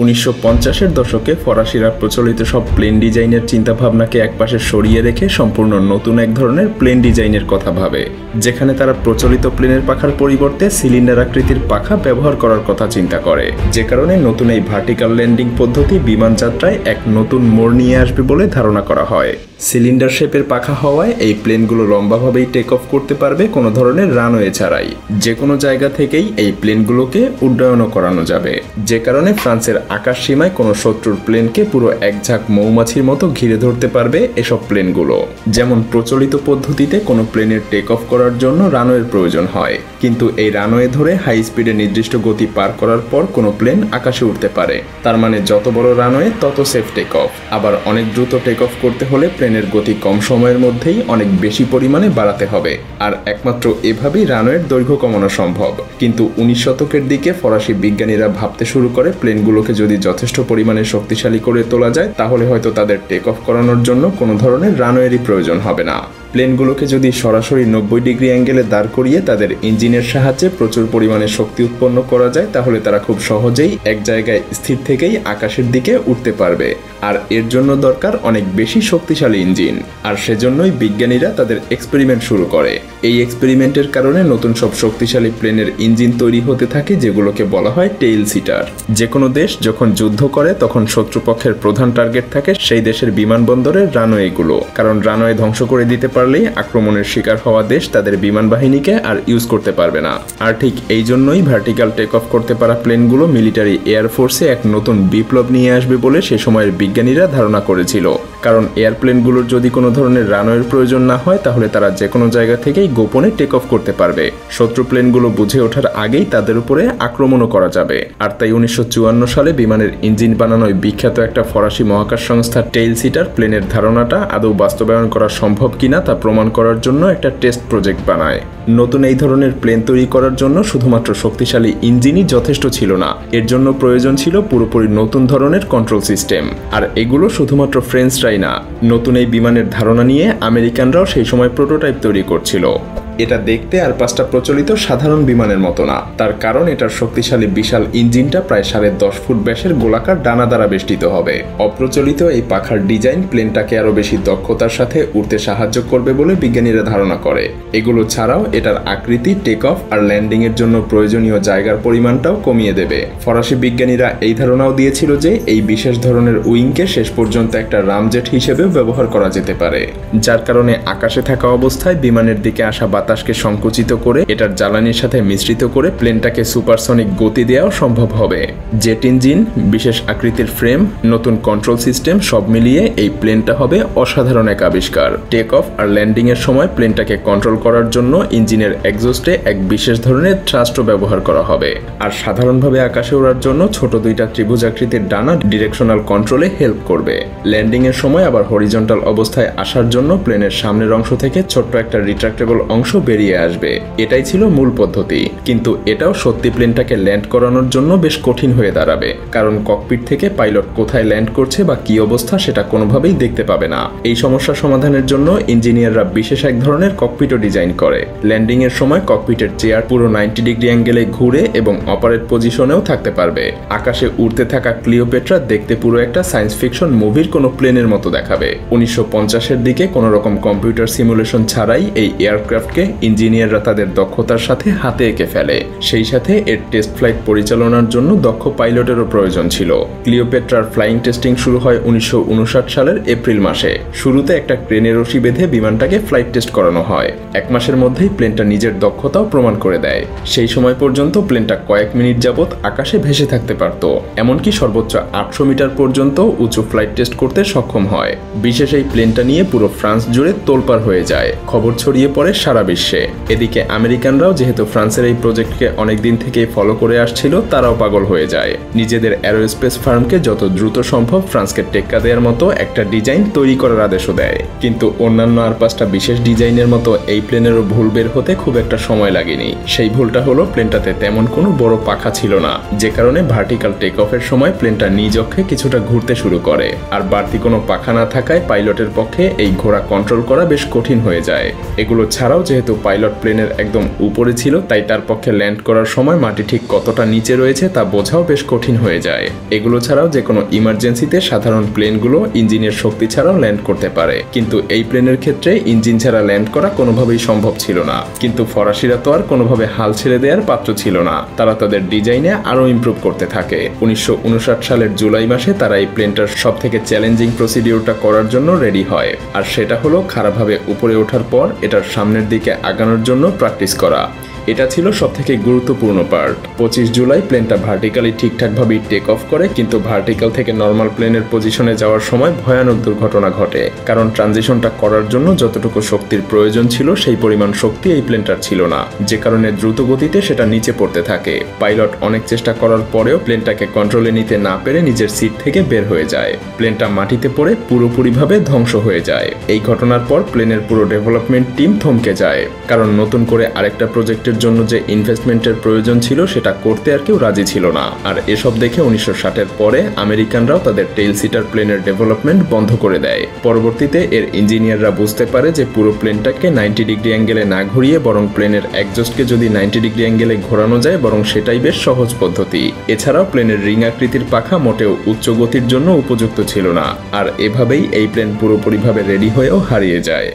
উনিশশো পঞ্চাশের দশকে ফরাসিরা প্রচলিত সব প্লেন ডিজাইনের চিন্তাভাবনাকে একপাশে সরিয়ে রেখে সম্পূর্ণ নতুন এক ধরনের প্লেন ডিজাইনের কথা ভাবে, যেখানে তারা প্রচলিত প্লেনের পাখার পরিবর্তে সিলিন্ডার আকৃতির পাখা ব্যবহার করার কথা চিন্তা করে, যে কারণে নতুন এই ভার্টিক্যাল ল্যান্ডিং পদ্ধতি বিমান যাত্রায় এক নতুন মোড় নিয়ে আসবে বলে ধারণা করা হয়। সিলিন্ডার শেপের পাখা হওয়ায় এই প্লেনগুলো লম্বাভাবেই টেক অফ করতে পারবে কোনো ধরনের রানওয়ে ছাড়াই যে কোনো জায়গা থেকেই এই প্লেনগুলোকে উড্ডয়নও করানো যাবে, যে কারণে ফ্রান্সের আকাশ সীমায় কোনো শত্রুর প্লেনকে পুরো এক ঝাঁক মৌমাছির মতো ঘিরে ধরতে পারবে এসব প্লেনগুলো। যেমন প্রচলিত পদ্ধতিতে কোনো প্লেনের টেক অফ করার জন্য রানওয়ের প্রয়োজন হয়। কিন্তু এই রানওয়ে ধরে হাই স্পিডে নির্দিষ্ট গতি পার করার পর কোনো প্লেন আকাশে উঠতে পারে। তার মানে যত বড় রানওয়ে, তত সেফ টেক অফ আবার অনেক দ্রুত টেক অফ করতে হলে প্লেনের গতি কম সময়ের মধ্যেই অনেক বেশি পরিমাণে বাড়াতে হবে। আর একমাত্র এভাবেই রানওয়ের দৈর্ঘ্য কমানো সম্ভব। কিন্তু উনিশ শতকের দিকে ফরাসি বিজ্ঞানীরা ভাবতে শুরু করে প্লেনগুলোকে যদি যথেষ্ট পরিমাণে শক্তিশালী করে তোলা যায়, তাহলে হয়তো তাদের টেক অফ করানোর জন্য কোনো ধরনের রানওয়েরই প্রয়োজন হবে না। প্লেনগুলোকে যদি সরাসরি নব্বই ডিগ্রি অ্যাঙ্গেলে দাঁড় করিয়ে তাদের ইঞ্জিনের সাহায্যে প্রচুর পরিমাণে শক্তি উৎপন্ন করা যায়, তাহলে তারা খুব সহজেই এক জায়গায় স্থির থেকেই আকাশের দিকে উঠতে পারবে। আর এর জন্য দরকার অনেক বেশি শক্তিশালী ইঞ্জিন। আর সেজন্যই বিজ্ঞানীরা তাদের এক্সপেরিমেন্ট শুরু করে। এই এক্সপেরিমেন্টের কারণে নতুন সব শক্তিশালী প্লেনের ইঞ্জিন তৈরি হতে থাকে, যেগুলোকে বলা হয় টেইল সিটার। যে কোনো দেশ যখন যুদ্ধ করে, তখন শত্রুপক্ষের প্রধান টার্গেট থাকে সেই দেশের বিমানবন্দরের রানওয়েগুলো। কারণ রানওয়ে ধ্বংস করে দিতে পারলেই আক্রমণের শিকার হওয়া দেশ তাদের বিমান বাহিনীকে আর ইউজ করতে পারবে না। আর ঠিক এই জন্যই ভার্টিক্যাল টেক অফ করতে পারা প্লেনগুলো মিলিটারি এয়ারফোর্সে এক নতুন বিপ্লব নিয়ে আসবে বলে সে সময়ের বিজ্ঞানীরা ধারণা করেছিল। কারণ এয়ারপ্লেনগুলোর যদি কোনো ধরনের রানওয়ের প্রয়োজন না হয়, তাহলে তারা যে কোনো জায়গা থেকেই গোপনে টেক অফ করতে পারবে। শত্রু প্লেনগুলো বুঝে ওঠার আগেই তাদের উপরে আক্রমণও করা যাবে। আর তাই উনিশশো চুয়ান্ন সালে বিমানের ইঞ্জিন বানানোয় বিখ্যাত একটা ফরাসি মহাকাশ সংস্থা টেইল সিটার প্লেনের ধারণাটা আদৌ বাস্তবায়ন করা সম্ভব কিনা তা প্রমাণ করার জন্য একটা টেস্ট প্রজেক্ট বানায়। নতুন এই ধরনের প্লেন তৈরি করার জন্য শুধুমাত্র শক্তিশালী ইঞ্জিনই যথেষ্ট ছিল না। এর জন্য প্রয়োজন ছিল পুরোপুরি নতুন ধরনের কন্ট্রোল সিস্টেম আর এগুলো শুধুমাত্র ফ্রেঞ্চরাই না। নতুন এই বিমানের ধারণা নিয়ে আমেরিকানরাও সেই সময় প্রোটোটাইপ তৈরি করছিল। এটা দেখতে আর পাঁচটা প্রচলিত সাধারণ বিমানের মতো না। তার কারণ এটার শক্তিশালী বিশাল ইঞ্জিনটা প্রায় সাড়ে দশ ফুট ব্যাসের গোলাকার ডানা দ্বারা বেষ্টিত হবে। অপ্রচলিত এই পাখার ডিজাইন প্লেনটাকে আরও বেশি দক্ষতার সাথে উঠতে সাহায্য করবে বলে বিজ্ঞানীরা ধারণা করে। এগুলো ছাড়াও এটার আকৃতি টেক অফ আর ল্যান্ডিং এর জন্য প্রয়োজনীয় জায়গার পরিমাণটাও কমিয়ে দেবে। ফরাসি বিজ্ঞানীরা এই ধারণাও দিয়েছিল যে এই বিশেষ ধরনের উইংকে শেষ পর্যন্ত একটা রামজেট হিসেবে ব্যবহার করা যেতে পারে। যার কারণে আকাশে থাকা অবস্থায় বিমানের দিকে আসা বাতাসকে সংকুচিত করে, এটার জ্বালানির সাথে মিশ্রিত করে প্লেনটাকে সুপারসনিক গতি দেওয়াও সম্ভব হবে। জেট ইঞ্জিন, বিশেষ আকৃতির ফ্রেম, নতুন কন্ট্রোল সিস্টেম সব মিলিয়ে এই প্লেনটা হবে অসাধারণ এক আবিষ্কার। টেক অফ আর ল্যান্ডিং এর সময় প্লেনটাকে কন্ট্রোল করার জন্য ইঞ্জিনের এক্সস্টে এক বিশেষ ধরনের থ্রাস্টও ব্যবহার করা হবে। আর সাধারণভাবে আকাশে ওড়ার জন্য ছোট দুইটা ত্রিভুজ আকৃতির ডানা ডিরেকশনাল কন্ট্রোলে হেল্প করবে। ল্যান্ডিং এর সময় আবার হরিজন্টাল অবস্থায় আসার জন্য প্লেনের সামনের অংশ থেকে ছোট্ট একটা রিট্রাক্টেবল অংশ বেরিয়ে আসবে। এটাই ছিল মূল পদ্ধতি। কিন্তু এটাও সত্যি প্লেনটাকে ল্যান্ড করানোর জন্য বেশ কঠিন হয়ে দাঁড়াবে। কারণ ককপিট থেকে পাইলট কোথায় ল্যান্ড করছে বা কি অবস্থা সেটা কোনোভাবেই দেখতে পাবে না। এই সমস্যা সমাধানের জন্য ইঞ্জিনিয়াররা বিশেষ এক ধরনের ককপিটও ডিজাইন করে। ল্যান্ডিং এর সময় ককপিটের চেয়ার পুরো নাইনটি ডিগ্রি অ্যাঙ্গেলে ঘুরে এবং অপারেট পজিশনেও থাকতে পারবে। আকাশে উড়তে থাকা ক্লিওপেট্রা দেখতে পুরো একটা সায়েন্স ফিকশন মুভির কোনো প্লেনের মতো দেখাবে। উনিশশো পঞ্চাশের দিকে কোনো রকম কম্পিউটার সিমুলেশন ছাড়াই এই এয়ারক্রাফটকে ইঞ্জিনিয়াররা তাদের দক্ষতার সাথে হাতে এঁকে ফেলে। সেই সাথে এর টেস্ট ফ্লাইট পরিচালনার জন্য দক্ষ পাইলটেরও প্রয়োজন ছিল। ক্লিওপেট্রার ফ্লাইং টেস্টিং শুরু হয় উনিশশো সালের এপ্রিল মাসে। শুরুতে একটা ক্রেনের রশি বেঁধে বিমানটাকে ফ্লাইট টেস্ট করানো হয়। এক মাসের মধ্যেই প্লেনটা নিজের দক্ষতাও প্রমাণ করে দেয়। সেই সময় পর্যন্ত প্লেনটা কয়েক মিনিট যাবৎ আকাশে ভেসে থাকতে পারত। এমনকি সর্বোচ্চ আটশো মিটার পর্যন্ত উঁচু ফ্লাইট টেস্ট করতে সক্ষম হয়। বিশেষ এই প্লেনটা নিয়ে পুরো ফ্রান্স জুড়ে তোলপাড় হয়ে যায়। খবর ছড়িয়ে পড়ে সারা বিশ্বে। এদিকে আমেরিকানরাও যেহেতু ফ্রান্সের এই প্রজেক্টকে অনেকদিন থেকেই ফলো করে আসছিল, তারাও পাগল হয়ে যায়। নিজেদের অ্যারোস্পেস ফার্মকে যত দ্রুত সম্ভব ফ্রান্সকে টেক্কা দেওয়ার মতো একটা ডিজাইন তৈরি করার আদেশও দেয়। কিন্তু অন্যান্য আর পাঁচটা বিশেষ ডিজাইনের মতো এই প্লেনেরও ভুল বের হতে খুব একটা সময় লাগেনি। সেই ভুলটা হলো প্লেনটাতে তেমন কোনো বড় পাখা ছিল না। যে কারণে ভার্টিক্যাল টেক অফের সময় প্লেনটা নিজ অক্ষে কিছুটা ঘুরতে শুরু করে। আর বাড়তি কোনো পাখা না থাকায় পাইলটের পক্ষে এই ঘোড়া কন্ট্রোল করা বেশ কঠিন হয়ে যায়। এগুলো ছাড়াও যেহেতু যেহেতু পাইলট প্লেনের একদম উপরে ছিল, তাই তার পক্ষে ল্যান্ড করার সময় মাটি ঠিক কতটা নিচে রয়েছে তা বোঝাও বেশ কঠিন হয়ে যায়। এগুলো ছাড়াও যে কোনো ইমার্জেন্সিতে সাধারণ প্লেনগুলো ইঞ্জিনের শক্তি ছাড়াও ল্যান্ড করতে পারে। কিন্তু এই প্লেনের ক্ষেত্রে ইঞ্জিন ছাড়া ল্যান্ড করা কোনোভাবেই সম্ভব ছিল না। কিন্তু ফরাসিরা তো আর কোনোভাবে হাল ছেড়ে দেওয়ার পাত্র ছিল না। তারা তাদের ডিজাইনে আরও ইমপ্রুভ করতে থাকে। উনিশশো উনষাট সালের জুলাই মাসে তারা এই প্লেনটার সব থেকে চ্যালেঞ্জিং প্রসিডিওরটা করার জন্য রেডি হয়। আর সেটা হলো খারাপভাবে উপরে ওঠার পর এটার সামনের দিকে আগানোর জন্য প্র্যাকটিস করা। এটা ছিল সব থেকে গুরুত্বপূর্ণ পার্ট পঁচিশ জুলাই প্লেনটা ভার্টিক্যালি ঠিকঠাকভাবেই টেক অফ করে, কিন্তু ভার্টিক্যাল থেকে নর্মাল প্লেনের পজিশনে যাওয়ার সময় ভয়ানক দুর্ঘটনা ঘটে। কারণ ট্রানজিশনটা করার জন্য যতটুকু শক্তির প্রয়োজন ছিল, সেই পরিমাণ শক্তি এই প্লেনটার ছিল না। যে কারণে দ্রুত গতিতে সেটা নিচে পড়তে থাকে। পাইলট অনেক চেষ্টা করার পরেও প্লেনটাকে কন্ট্রোলে নিতে না পেরে নিজের সিট থেকে বের হয়ে যায়। প্লেনটা মাটিতে পড়ে পুরোপুরিভাবে ধ্বংস হয়ে যায়। এই ঘটনার পর প্লেনের পুরো ডেভেলপমেন্ট টিম থমকে যায়। কারণ নতুন করে আরেকটা প্রজেক্টের জন্য যে ইনভেস্টমেন্টের প্রয়োজন ছিল, সেটা করতে আর কেউ রাজি ছিল না। আর এসব দেখে উনিশশো ষাটের পরে আমেরিকানরাও তাদের টেইল সিটার প্লেনের ডেভেলপমেন্ট বন্ধ করে দেয়। পরবর্তীতে এর ইঞ্জিনিয়াররা বুঝতে পারে যে পুরো প্লেনটাকে নাইনটি ডিগ্রি অ্যাঙ্গেলে না ঘুরিয়ে বরং প্লেনের একজস্টকে যদি নাইনটি ডিগ্রি অ্যাঙ্গেলে ঘোরানো যায়, বরং সেটাই বেশ সহজ পদ্ধতি। এছাড়াও প্লেনের রিং আকৃতির পাখা মোটেও উচ্চ গতির জন্য উপযুক্ত ছিল না। আর এভাবেই এই প্লেন পুরোপুরিভাবে রেডি হয়েও হারিয়ে যায়।